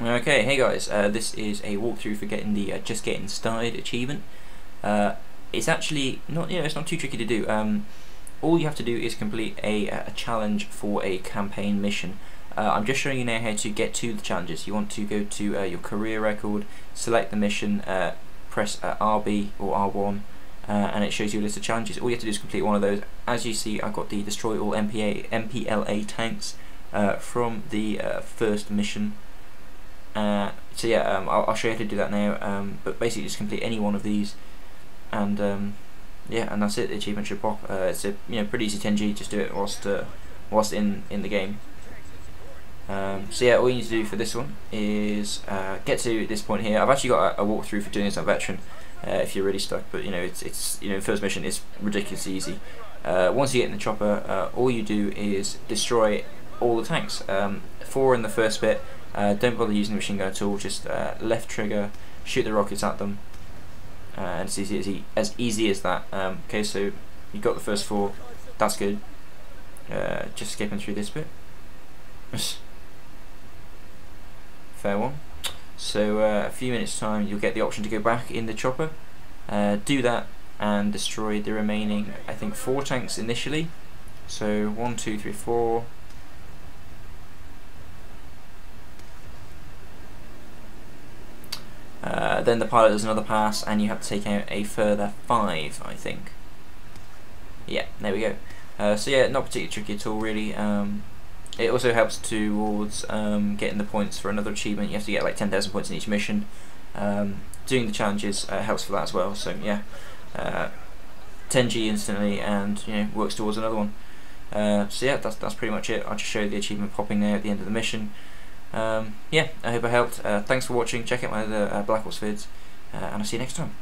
Okay, hey guys, uh, this is a walkthrough for getting the uh, Just Getting Started achievement. Uh, it's actually not, you know, it's not too tricky to do. Um, all you have to do is complete a, a challenge for a campaign mission. Uh, I'm just showing you now how to get to the challenges. You want to go to uh, your career record, select the mission, uh, press RB or R1, and it shows you a list of challenges. All you have to do is complete one of those. As you see, I've got the destroy all MPA, MPLA tanks from the first mission. Uh, so yeah, um, I'll, I'll, show you how to do that now. Um, but basically, just complete any one of these, and um, yeah, and that's it. The achievement should pop. Uh, it's a you know pretty easy 10G. Just do it whilst uh, whilst in in the game. Um, so yeah, all you need to do for this one is uh, get to this point here. I've actually got a, a walkthrough for doing this on veteran. Uh, if you're really stuck, but you know it's it's you know first mission is ridiculously easy. Uh, once you get in the chopper, all you do is destroy all the tanks. Um, four in the first bit, uh, don't bother using the machine gun at all, just uh, left trigger, shoot the rockets at them, uh, and it's easy as, as easy as that. Um, okay, so you got the first four, that's good. Uh, just skipping through this bit. Fair one. So uh, a few minutes time you'll get the option to go back in the chopper, uh, do that and destroy the remaining I think four tanks initially. So one, two, three, four, Uh, then the pilot does another pass and you have to take out a further five, I think. Yeah, there we go. Uh, so yeah, not particularly tricky at all really. Um, it also helps towards um, getting the points for another achievement. You have to get like 10,000 points in each mission. Um, doing the challenges uh, helps for that as well. So yeah, 10G uh, instantly and you know works towards another one. Uh, so yeah, that's that's pretty much it. I'll just show you the achievement popping there at the end of the mission um, yeah, I hope I helped. Uh, thanks for watching. Check out my other uh, Black Ops vids, uh, and I'll see you next time.